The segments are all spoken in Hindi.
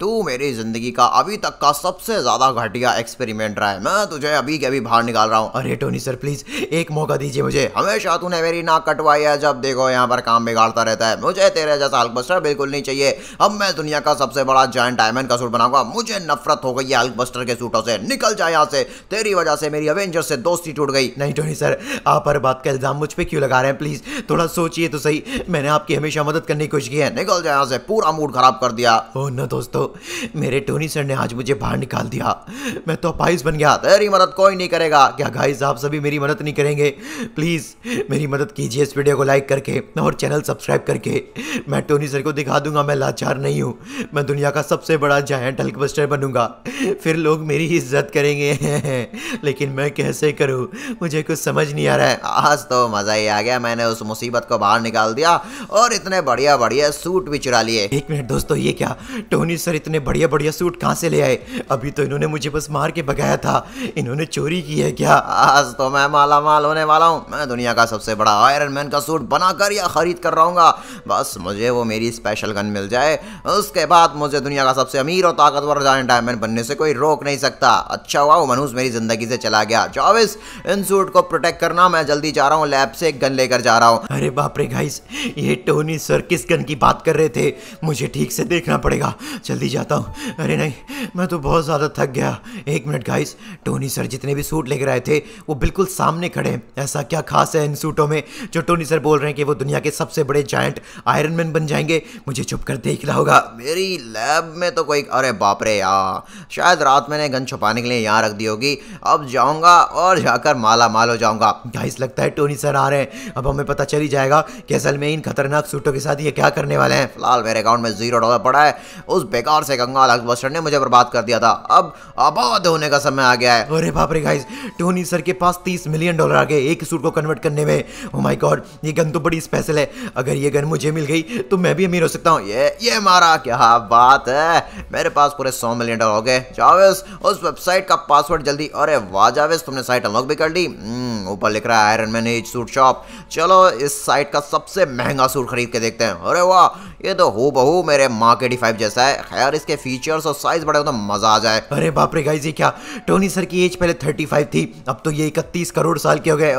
तू मेरी ज़िंदगी का अभी तक का सबसे ज़्यादा घटिया एक्सपेरिमेंट रहा है। मैं तुझे अभी के अभी बाहर निकाल रहा हूँ। अरे टोनी सर प्लीज़ एक मौका दीजिए मुझे। हमेशा तूने मेरी नाक कटवाई है, जब देखो यहाँ पर काम बिगाड़ता रहता है। मुझे तेरे जैसा हल्कबस्टर बिल्कुल नहीं चाहिए। अब मैं दुनिया का सबसे बड़ा जॉइंट डायमंड का सूट बनाऊँगा। मुझे नफरत हो गई है हल्कबस्टर के सूटों से। निकल जाए यहाँ से। तेरी वजह से मेरी अवेंजर से दोस्ती टूट गई। नहीं टोनी सर आप हर बात का इल्ज़ाम मुझ पर क्यों लगा रहे हैं? प्लीज़ थोड़ा सोचिए तो सही। मैंने आपकी हमेशा मदद करने की कोशिश की है। निकल जाए यहाँ से। पूरा मूड खराब कर दिया। ओ, न दोस्तों मेरे टोनी सर ने आज मुझे बाहर निकाल दिया। मैं तो अपाइस बन गया। तेरी मदद कोई नहीं करेगा। क्या गाइस आप सभी मेरी मदद नहीं करेंगे? प्लीज़ मेरी मदद कीजिए इस वीडियो को लाइक करके और चैनल सब्सक्राइब करके। मैं टोनी सर को दिखा दूँगा, मैं लाचार नहीं हूँ। मैं दुनिया का सबसे बड़ा जायंट हल्कबस्टर बनूँगा। फिर लोग मेरी इज़्ज़त करेंगे। लेकिन मैं कैसे करूँ? मुझे कुछ समझ नहीं आ रहा है। आज तो मज़ा ही आ गया। मैंने उस मुसीबत को बाहर निकाल दिया और इतने बढ़िया बढ़िया सूट भी चुरा लिए। एक मिनट दोस्तों, ये क्या? टोनी सर इतने बढ़िया बढ़िया सूट कहाँ से ले आए? अभी तो इन्होंने मुझे बस मार के भगाया था। इन्होंने चोरी की है क्या? आज तो मैं माला माल होने वाला हूँ। मैं दुनिया का सबसे बड़ा आयरन मैन का सूट बनाकर या खरीद कर रहूँगा। बस मुझे वो मेरी स्पेशल गन मिल जाए। उसके बाद मुझे दुनिया का सबसे अमीर और ताकतवर जाए डायमंड बनने से कोई रोक नहीं सकता। अच्छा हुआ, वो मनुष्य मेरी ज़िंदगी से चला गया। चौबीस, इन सूट को प्रोटेक्ट करना मैं जल्दी जा रहा हूँ। लैब से एक गन लेकर जा रहा हूँ। अरे बाप रे गाइस ये टोनी सर किस गन की बात कर रहे थे। मुझे ठीक से देखना पड़ेगा। जल्दी जाता हूँ। अरे नहीं, मैं तो बहुत ज़्यादा थक गया। एक मिनट गाइस टोनी सर जितने भी सूट लेकर आए थे, वो बिल्कुल सामने खड़े हैं। ऐसा क्या खास है इन सूटों में जो टोनी सर बोल रहे हैं कि वो दुनिया के सबसे बड़े जायंट आयरन मैन बन जाएँगे? मुझे छुप कर देखना होगा। मेरी लैब में तो कोई अरे बाप रे यार, शायद रात मैंने गन छुपाने के लिए यहाँ रख दी होगी। अब जाऊँगा और जाकर माला माल हो जाऊँगा। गाइस लगता है टोनी सर आ रहे हैं। अब हमें पता चल ही जाएगा कि असल में इन खतरनाक सूटों के साथ ये क्या करने वाले हैं। फ़िलहाल मेरे अकाउंट में ज़ीरो डॉलर पड़ा है। उस बेकार से कंगाल हकबस्टर ने मुझे बर्बाद कर दिया था। अब आबाद होने का समय आ गया है। अरे बाप रे गाइस टोनी सर के पास 30 मिलियन डॉलर आ गए एक सूट को कन्वर्ट करने में। ओ माय गॉड ये गन तो बड़ी स्पेशल है। अगर ये गन मुझे मिल गई तो मैं भी अमीर हो सकता हूँ। ये ये मारा क्या बात है? मेरे पास पूरे 100 मिलियन डॉलर हो गए। जावेज उस वेबसाइट का पासवर्ड जल्दी। अरे वाह जावेज तुमने साइट अनलॉक भी कर ली। हम्म, ऊपर लिख रहा है Iron Man edge suit shop चलो इस साइट का सबसे महँगा सूट खरीद के देखते हैं। अरे वाह ये तो हो बहू मेरे माँ के डी जैसा है। खैर, इसके फीचर्स और साइज़ बड़े तो मज़ा आ जाए। अरे बाप रे गाइस ये क्या? टोनी सर की एज पहले 35 थी, अब तो ये इकतीस करोड़ साल के हो गए।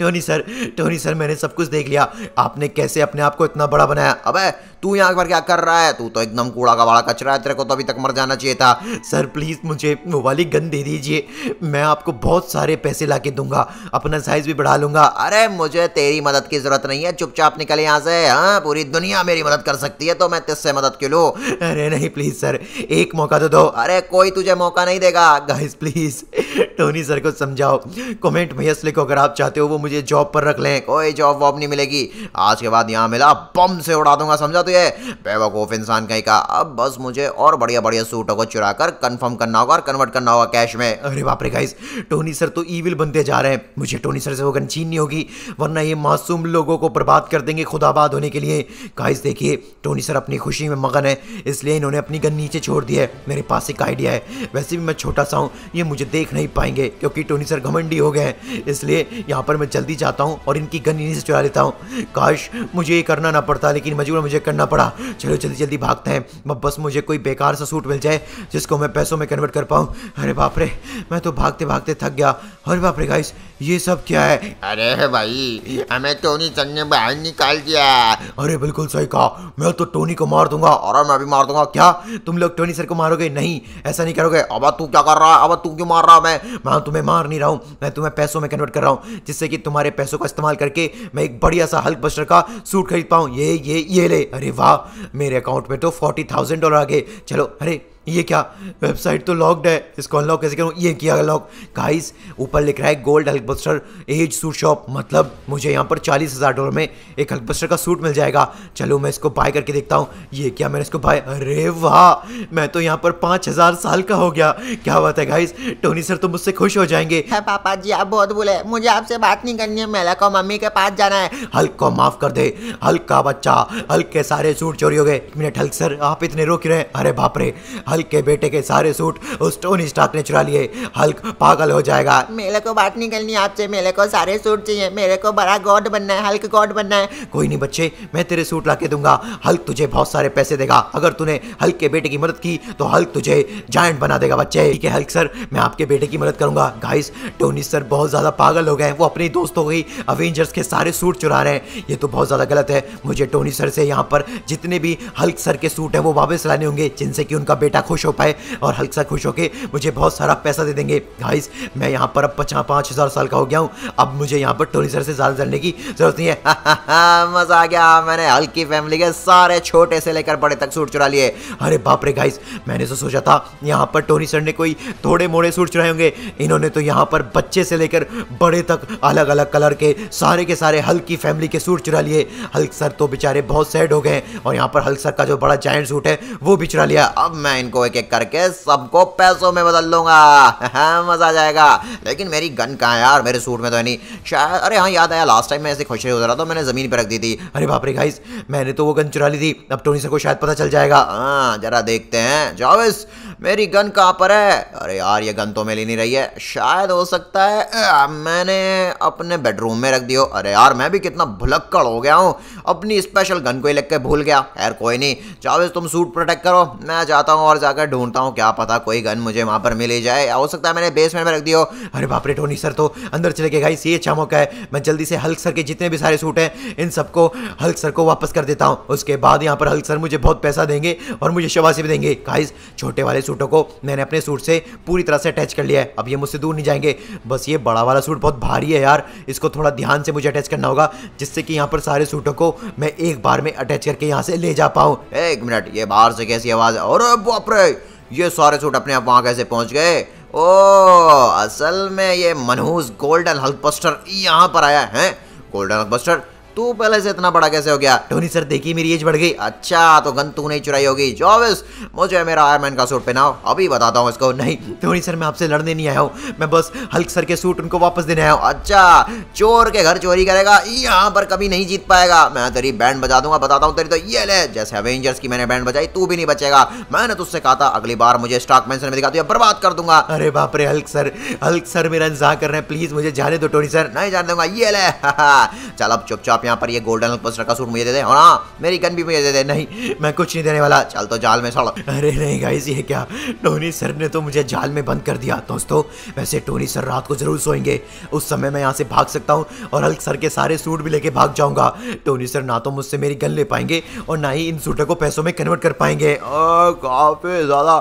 टोनी सर टोनी सर मैंने सब कुछ देख लिया। आपने कैसे अपने आप को इतना बड़ा बनाया? अबे, तू यहाँ पर क्या कर रहा है? तू तो एकदम कूड़ा का बड़ा कचरा है, तेरे को तो अभी तक मर जाना चाहिए था। सर प्लीज़ मुझे वो वाली गन दे दीजिए। मैं आपको बहुत सारे पैसे ला के दूँगा। अपना साइज़ भी बढ़ा लूँगा। अरे, मुझे तेरी मदद की ज़रूरत नहीं है। चुपचाप निकले यहाँ से हाँ? पूरी दुनिया मेरी मदद कर सकती है तो मैं तुझसे मदद क्यों लूँ? अरे नहीं प्लीज़ सर एक मौका तो दो। अरे कोई तुझे मौका नहीं देगा। गाइस प्लीज़ टोनी सर को समझाओ। कमेंट में यस लिखो, अगर आप चाहते हो वो मुझे जॉब पर रख लें। कोई जॉब वॉब नहीं मिलेगी। आज के बाद यहाँ मिला, बम से उड़ा दूँगा, समझा तुझे बेवकूफ़ इंसान कहीं का। अब बस मुझे और बढ़िया बढ़िया सूटों को चुरा कर कन्फर्म करना होगा और कन्वर्ट करना होगा कैश में। अरे बाप रे गाइस टोनी सर तो ईविल बनते जा रहे हैं। मुझे टोनी सर से वो गन छीननी होगी, वरना ये मासूम लोगों को बर्बाद कर देंगे खुदाबाद होने के लिए। गाइस देखिए टोनी सर अपनी खुशी में मगन है इसलिए इन्होंने अपनी गन नीचे छोड़ दी है। मेरे पास एक आइडिया है। वैसे भी मैं छोटा सा हूँ ये मुझे देख नहीं पाएँगे क्योंकि टोनी सर घमंडी हो गए हैं। इसलिए यहाँ पर मैं जल्दी जाता हूँ और इनकी गन इन्हीं से चुरा लेता हूँ। काश मुझे ये करना ना पड़ता लेकिन मजबूर मुझे करना पड़ा। चलो जल्दी जल्दी भागते हैं। बस मुझे कोई बेकार सा सूट मिल जाए जिसको मैं पैसों में कन्वर्ट कर पाऊँ। अरे बाप रे मैं तो भागते भागते थक गया। अरे बाप रे गाइस ये सब क्या है? अरे भाई हमें टोनी सर ने बाहर निकाल दिया। अरे बिल्कुल सही कहा। मैं तो टोनी को मार दूँगा और मैं भी मार दूँगा। क्या? तुम लोग टोनी सर को मारोगे? नहीं। ऐसा नहीं करोगे। अब तू क्या कर रहा है? अब तू क्यों मार रहा है? मैं मैं तुम्हें मार नहीं रहा हूँ। मैं तुम्हें पैसों में कन्वर्ट कर रहा हूँ, जिससे कि तुम्हारे पैसों का इस्तेमाल करके मैं एक बढ़िया सा हल्क बस्टर का सूट खरीद पाऊँ। ये ये ये ले। अरे वाह! मेरे अकाउंट में तो फोर्टी थाउज़ेंड डॉलर आ गए। चलो, अरे ये क्या? वेबसाइट तो लॉक्ड है। इसको अनलॉक कैसे करूँ? ये किया लॉक गाइस ऊपर लिख रहा है gold Hulkbuster edge suit shop मतलब मुझे यहाँ पर चालीस हज़ार डॉलर में एक हल्कबस्टर का सूट मिल जाएगा। चलो मैं इसको बाय करके देखता हूँ। ये क्या मैंने इसको बाय अरे वाह! मैं तो यहाँ पर पाँच हज़ार साल का हो गया। क्या बात है गाइस टोनी सर तो मुझसे खुश हो जाएँगे। है पापा जी आप बहुत बोले मुझे आपसे बात नहीं करनी है। मेला को मम्मी के पास जाना है। हल्क को माफ़ कर दे। हल्क का बच्चा। हल्क के सारे सूट चोरी हो गए। मिनट हल्क सर आप इतने रोक रहे अरे बाप रे! हल्क के बेटे के सारे सूट उस टोनी स्टार्क ने चुरा लिए। हल्क पागल हो जाएगा। मेरे को बात नहीं करनी आपसे। मेरे को सारे सूट चाहिए। मेरे को बड़ा गॉड बनना है हल्क गॉड बनना है। कोई नहीं बच्चे मैं तेरे सूट ला के दूँगा। हल्क तुझे बहुत सारे पैसे देगा। अगर तूने हल्क के बेटे की मदद की तो हल्क तुझे जायंट बना देगा बच्चे। ठीक है हल्क सर मैं आपके बेटे की मदद करूँगा। गाइस टोनी सर बहुत ज़्यादा पागल हो गए वो अपने दोस्तों को अवेंजर्स के सारे सूट चुरा रहे हैं। ये तो बहुत ज़्यादा गलत है। मुझे टोनी सर से यहाँ पर जितने भी हल्क सर के सूट है वो वापस लाने होंगे जिनसे कि उनका बेटा खुश हो पाए और हल्क सर खुश होके मुझे बहुत सारा पैसा दे देंगे। गाइस मैं यहाँ पर अब पचास, पाँच हज़ार साल का हो गया हूँ। अब मुझे यहाँ पर टोनी सर से ज़्यादा जलने की ज़रूरत नहीं है। मज़ा आ गया। मैंने हल्की फैमिली के सारे छोटे से लेकर बड़े तक सूट चुरा लिए। अरे बाप रे गाइस मैंने तो सोचा था यहाँ पर टोनी सर ने कोई थोड़े मोड़े सूट चुराए होंगे। इन्होंने तो यहाँ पर बच्चे से लेकर बड़े तक अलग अलग कलर के सारे के सारे हल्की फैमिली के सूट चुरा लिए। हल्क सर तो बेचारे बहुत सैड हो गए और यहाँ पर हल्क सर का जो बड़ा जायंट सूट है, वो भी चुरा लिया। अब मैं इनको एक एक करके सबको पैसों में बदल दूँगा मज़ा आ जाएगा। लेकिन मेरी गन कहाँ है यार? मेरे सूट में तो है नहीं। शायद, अरे हाँ याद आया लास्ट टाइम मैं ऐसे खुश हो रहा था मैंने ज़मीन पर रख दी थी। अरे बाप रे गाइस मैंने तो वो गन चुरा ली थी। अब टोनी सर को शायद पता चल जाएगा। हाँ जरा देखते हैं। जाविस मेरी गन कहाँ पर है? अरे यार, ये गन तो मिल ही नहीं रही है। शायद हो सकता है मैंने अपने बेडरूम में रख दियो। अरे यार, मैं भी कितना भुलक्कड़ हो गया हूँ। अपनी स्पेशल गन को ही लेके भूल गया। खैर, कोई नहीं। जावेज तुम सूट प्रोटेक्ट करो। मैं जाता हूँ और जाकर ढूंढता हूँ, क्या पता कोई गन मुझे वहाँ पर मिल जाए। हो सकता है मैंने बेसमेंट में रख दियो अरे बाप रे टोनी सर तो अंदर चले गए। गाइस ये अच्छा मौका है। मैं जल्दी से हल्क सर के जितने भी सारे सूट हैं, इन सबको हल्क सर को वापस कर देता हूँ। उसके बाद यहाँ पर हल्क सर मुझे बहुत पैसा देंगे और मुझे शबासी भी देंगे। गाइस छोटे वाले सूटों को मैंने अपने सूट से पूरी तरह से अटैच कर लिया है। अब ये मुझसे दूर नहीं जाएँगे। बस ये बड़ा वाला सूट बहुत भारी है यार। इसको थोड़ा ध्यान से मुझे अटैच करना होगा, जिससे कि यहाँ पर सारे सूटों को मैं एक बार में अटैच करके यहाँ से ले जा पाऊँ। एक मिनट, ये बाहर से कैसी आवाज़? अरे रे ये सारे सूट अपने आप वहाँ कैसे पहुँच गए? ओ, असल में ये मनहूस गोल्डन हल्कबस्टर यहाँ पर आया है। गोल्डन हल्कबस्टर तू पहले से इतना बड़ा कैसे हो गया? टोनी सर देखिए मेरी एज बढ़ गई। अच्छा तो गन तू नहीं चुराई होगी। चौबीस मुझे मेरा आयरमैन का सूट पहनाओ। अभी बताता हूँ इसको। नहीं टोनी सर मैं आपसे लड़ने नहीं आया हूँ। मैं बस हल्क सर के सूट उनको वापस देने आया हूँ। अच्छा चोर के घर चोरी करेगा। यहाँ पर कभी नहीं जीत पाएगा। मैं तेरी बैंड बजा दूँगा, बताता हूँ तेरी तो ये ले, जैसे अवेंजर्स की मैंने बैंड बजाई, तू भी नहीं बचेगा। मैंने तुझसे कहा था, अगली बार मुझे स्टॉक मेंशन में दिखा दिया, बर्बाद कर दूँगा। अरे बाप रे हल्क सर हल्क सर मेरा इंतज़ार कर रहे हैं। प्लीज़ मुझे जाने दो टोनी सर नहीं जाने दूँगा, ये ले। चल, अब चुपचाप यहाँ पर ये गोल्डन पोस्टर का सूट मुझे दे दे। और हाँ मेरी गन भी मुझे दे दे। नहीं, मैं कुछ नहीं देने वाला। चल तो जाल में सड़। अरे नहीं गाइस ये क्या? टोनी सर ने तो मुझे जाल में बंद कर दिया। दोस्तों, वैसे टोनी सर रात को ज़रूर सोएँगे। उस समय मैं यहाँ से भाग सकता हूँ और हल्क सर के सारे सूट भी लेके भाग जाऊँगा। टोनी सर ना तो मुझसे मेरी गन ले पाएँगे और ना ही इन सूटों को पैसों में कन्वर्ट कर पाएँगे। काफ़ी ज़्यादा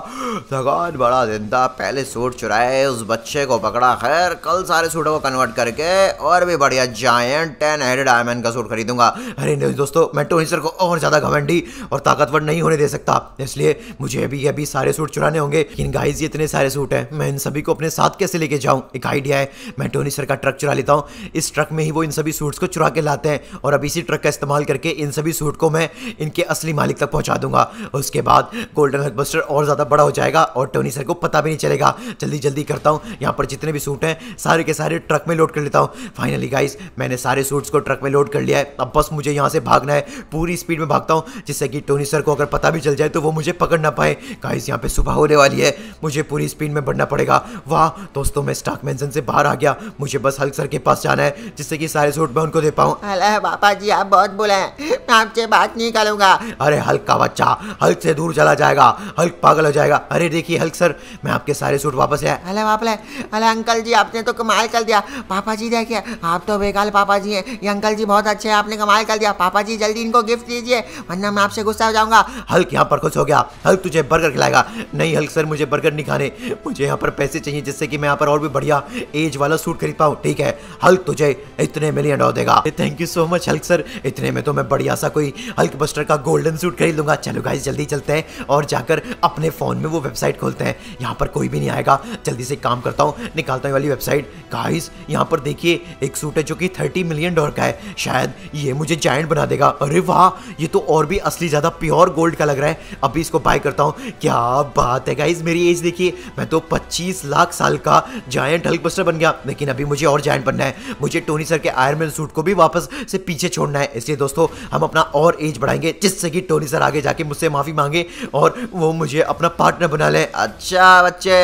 थकान बड़ा दिन था। पहले सूट चुराए, उस बच्चे को पकड़ा। खैर, कल सारे सूटों को कन्वर्ट करके और भी बढ़िया जायंट टेन हेडेड डायमंड का सूट खरीदूँगा। अरे नहीं, दोस्तों, मैं टोनी सर को और ज़्यादा घमंडी और ताकतवर नहीं होने दे सकता। इसलिए मुझे अभी अभी सारे सूट चुराने होंगे। लेकिन गाइस ये इतने सारे सूट हैं। मैं इन सभी को अपने साथ कैसे लेके जाऊँ? एक आइडिया है। मैं टोनी सर का ट्रक चुरा लेता हूँ। इस ट्रक में ही वो इन सभी सूट्स को चुरा के लाते हैं। और अब इसी ट्रक का इस्तेमाल करके इन सभी सूट को मैं इनके असली मालिक तक पहुँचा दूँगा। उसके बाद गोल्डन हकबस्टर और ज़्यादा बड़ा हो जाएगा और टोनी सर को पता भी नहीं चलेगा। जल्दी जल्दी करता हूँ। यहाँ पर जितने भी सूट हैं, सारे के सारे ट्रक में लोड कर लेता हूँ। फाइनली गाइस मैंने सारे सूट्स को ट्रक में लोड कर लिया है। अब बस मुझे यहाँ से भागना है। पूरी स्पीड में भागता हूँ जिससे कि टोनी सर को अगर पता भी चल जाए तो वो मुझे पकड़ ना पाए। गाइस यहाँ पे सुबह होने वाली है। मुझे पूरी स्पीड में बढ़ना पड़ेगा। वाह दोस्तों मैं स्टॉक मेंशन से बाहर आ गया। मुझे बस हल्क सर के पास जाना है जिससे कि सारे सूट मैं उनको दे पाऊँ। अरे पापा जी आप बहुत बुले हैं। मैं आपसे बात नहीं करूँगा। अरे हल्क का बच्चा। हल्क से दूर चला जाएगा। हल्क पागल हो जाएगा। अरे देखिए हल्क सर मैं आपके सारे सूट वापस आया अरे बाप रे। अरे अंकल जी आपने तो कमाल कर दिया। पापा जी देखिए आप तो बेकाल पापा जी हैं। ये अंकल जी बहुत अच्छे हैं। आपने कमाल कर दिया। पापा जी, जल्दी इनको गिफ्ट दीजिए। वरना मैं आपसे गुस्सा हो जाऊँगा। हल्क यहाँ पर खुश हो गया। हल्क तुझे बर्गर खिलाएगा। नहीं हल्क सर मुझे बर्गर नहीं खाने। मुझे यहाँ पर पैसे चाहिए जिससे कि मैं यहाँ पर और भी बढ़िया एज वाला सूट खरीद पाऊँ। ठीक है? हल्क तुझे इतने मिलियन डॉलर देगा। Thank you so much Hulk sir इतने में तो मैं बढ़िया सा कोई हल्क बस्टर का गोल्डन सूट खरीद लूँगा। चलो गाइस जल्दी चलते हैं और जाकर अपने फ़ोन में वो वेबसाइट खोलते हैं। यहाँ पर कोई भी नहीं आएगा। जल्दी से काम करता हूँ। निकालता हूँ वाली वेबसाइट गाइस यहाँ पर देखिए, एक सूट है जो कि थर्टी मिलियन डॉलर का है। शायद शायद ये मुझे जायंट बना देगा। अरे वाह, ये तो और भी असली ज़्यादा प्योर गोल्ड का लग रहा है। अभी इसको बाय करता हूँ। क्या बात है गाइज़ मेरी एज देखिए, मैं तो 25 लाख साल का जायंट हल्क बस्टर बन गया। लेकिन अभी मुझे और जायंट बनना है। मुझे टोनी सर के आयरमैन सूट को भी वापस से पीछे छोड़ना है। इसलिए दोस्तों, हम अपना और एज बढ़ाएँगे, जिससे कि टोनी सर आगे जाके मुझसे माफ़ी मांगे और वो मुझे अपना पार्टनर बना ले। अच्छा बच्चे,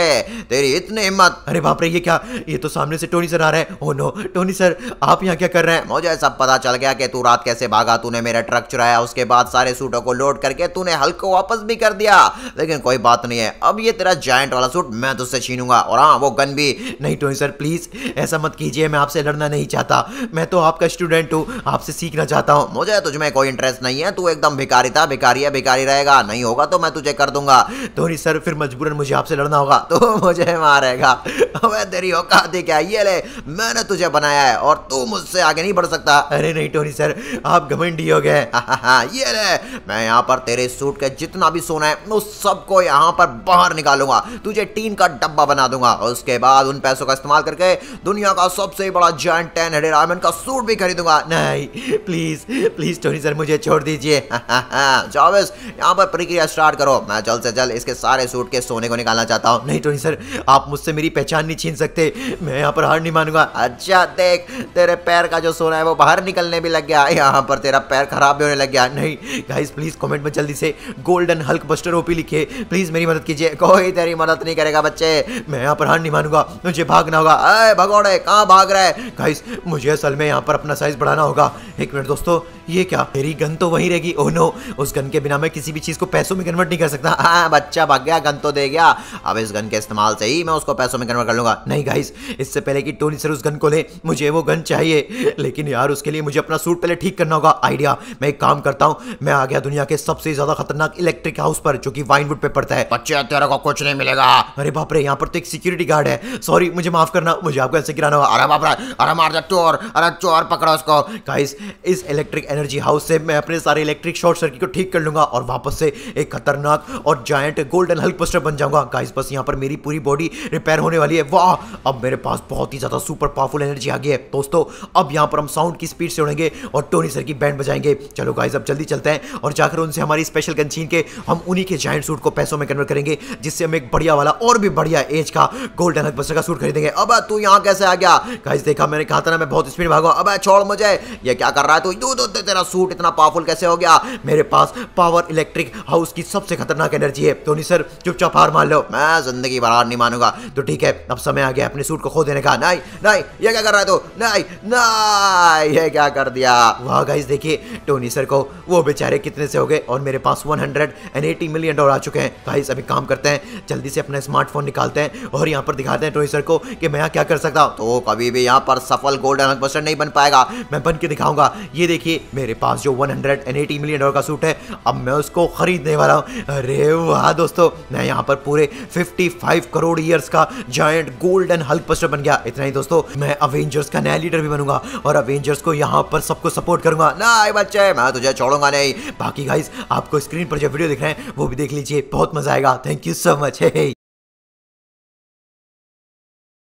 तेरी इतनी हिम्मत। अरे बाप रे, ये क्या? ये तो सामने से टोनी सर आ रहे हैं। ओ नो टोनी सर आप यहाँ क्या कर रहे हैं? मुझे सब पता चल गया कि तू रात कैसे भागा? तूने मेरा ट्रक चुराया, उसके बाद सारे सूटों को लोड करके तूने हल्क को वापस भी कर दिया। लेकिन कोई बात नहीं है, अब ये तेरा जायंट वाला सूट मैं तुझसे छीनूँगा। और हाँ वो गन भी। नहीं टोनी सर प्लीज़ ऐसा मत कीजिए, मैं आपसे लड़ना नहीं चाहता। मैं तो आपका स्टूडेंट हूँ, आपसे सीखना चाहता हूँ। मुझे तुझमें कोई इंटरेस्ट नहीं है, तू एकदम भिकारी था भिकारी है भिकारी रहेगा। नहीं होगा तो मैं तुझे कर दूँगा। टोनी सर फिर मजबूरन मुझे आपसे लड़ना होगा। तू मुझे मारेगा। अबे तेरी औकात ही क्या? ये ले, मैंने तुझे बनाया है और तू मुझसे आगे नहीं बढ़ सकता। अरे नहीं, टोनी सर, आप घमंडी हो गए। ये ले मैं यहाँ पर तेरे सूट के जितना भी सोना है, उस सबको यहाँ पर बाहर निकालूँगा। तुझे टीन का डब्बा बना दूँगा। उसके बाद उन पैसों का इस्तेमाल करके दुनिया का सबसे बड़ा जॉइंट टेन हेडेड आयरन का सूट भी खरीदूँगा। नहीं प्लीज़ प्लीज़ टोनी सर, मुझे छोड़ दीजिए। जावेस यहाँ पर प्रक्रिया स्टार्ट करो। मैं जल्द से जल्द इसके सारे सूट के सोने को निकालना चाहता हूँ। नहीं, टोनी सर, आप मुझसे मेरी पहचान नहीं छीन सकते। मैं यहाँ पर हार नहीं मानूँगा। अच्छा देख, तेरे पैर का जो सोना है, वो बाहर निकलने भी लग गया। यहाँ पर तेरा पैर खराब भी होने लग गया। नहीं गाइस प्लीज़ कमेंट में जल्दी से गोल्डन हल्क बस्टर ओपी लिखिए। प्लीज़ मेरी मदद कीजिए। कोई तेरी मदद नहीं करेगा बच्चे। मैं यहाँ पर हार नहीं मानूँगा। मुझे भागना होगा। अरे, भगोड़े, कहाँ भाग रहे गाइस मुझे असल में यहाँ पर अपना साइज़ बढ़ाना होगा। एक मिनट दोस्तों, ये क्या? मेरी गन तो वहीं रहेगी। ओह नो उस गन के बिना मैं किसी भी चीज़ को पैसों में कन्वर्ट नहीं कर सकता। हाँ बच्चा भाग गया गन तो दे गया। अब इस गन के इस्तेमाल से ही मैं उसको पैसों में कन्वर्ट कर लूँगा। नहीं गाइस इससे पहले कि टोनी सर उस गन को ले, मुझे वो गन चाहिए। लेकिन यार, उसके लिए अपना सूट पहले ठीक करना होगा। आइडिया मैं एक काम करता हूँ मैं आ गया दुनिया के सबसे ज़्यादा खतरनाक इलेक्ट्रिक हाउस पर जो कि वाइनवुड पे पड़ता है। बच्चे तेरे को कुछ नहीं मिलेगा। अरे बाप रे यहाँ पर तो एक सिक्योरिटी गार्ड है। सॉरी मुझे माफ़ करना मुझे आपको ऐसे गिराना होगा। अरे बाप रे अरे मार दे चोर अरे चोर पकड़ो उसको। गाइस इस इलेक्ट्रिक एनर्जी हाउस से मैं अपने सारे इलेक्ट्रिक शॉर्ट सर्किट को ठीक कर लूँगा और वापस से एक खतरनाक और जायंट गोल्डन हल्क बस्टर बन जाऊँगा। गाइस बस यहाँ पर मेरी पूरी बॉडी रिपेयर होने वाली है। वाह! अब मेरे पास बहुत ही ज़्यादा सुपर पावरफुल एनर्जी आ गई है। दोस्तों अब यहाँ पर हम साउंड की स्पीड से उड़ेंगे और टोनी सर की बैंड बजाएँगे। चलो गाइस अब जल्दी चलते हैं और जाकर उनसे हमारी स्पेशल गन छीन के हम उन्हीं के जायंट सूट को पैसों में कन्वर्ट करेंगे, जिससे हम एक बढ़िया वाला और भी बढ़िया एज का गोल्डन हल्क बस्टर का सूट खरीदेंगे। अब तू यहाँ कैसे आ गया? गाइस देखा मैंने कहा था ना, मैं बहुत स्पीड भागा अब छोड़ मुझे, ये क्या कर रहा है तू? दू तेरा सूट इतना पावरफुल कैसे हो गया? मेरे पास पावर इलेक्ट्रिक हाउस की सबसे खतरनाक एनर्जी है। टोनी सर चुपचाप हार मान लो। मैं ज़िंदगी भर हार नहीं मानूँगा। तो ठीक है, अब समय आ गया अपने सूट को खो देने का। नहीं नहीं, ये क्या कर रहा है तू? नहीं नहीं, ये क्या कर दिया। वाह गाइस देखिए टोनी सर को वो बेचारे कितने से हो गए और मेरे पास 180 मिलियन डॉलर आ चुके हैं। गाइस अभी काम करते हैं, जल्दी से अपना स्मार्टफ़ोन निकालते हैं और यहाँ पर दिखाते हैं टोनी सर को कि मैं यहाँ क्या कर सकता हूँ। तो कभी भी यहाँ पर सफल गोल्डन बस्टर नहीं बन पाएगा। मैं बन के दिखाऊँगा। ये देखिए, मेरे पास जो 180 मिलियन डॉलर का सूट है, अब मैं उसको खरीदने वाला हूँ। अरे वाह दोस्तों, मैं यहाँ पर पूरे 55 करोड़ ईयर्स का जायंट गोल्डन हल्क बस्टर बन गया। इतना ही दोस्तों, मैं अवेंजर्स का नया लीडर भी बनूँगा और अवेंजर्स को यहाँ पर सबको सपोर्ट करूँगा। ना बच्चे मैं तुझे छोड़ूँगा नहीं। बाकी गाइस आपको स्क्रीन पर जो वीडियो दिख रहे हैं, वो भी देख लीजिए, बहुत मज़ा आएगा। थैंक यू सो मच है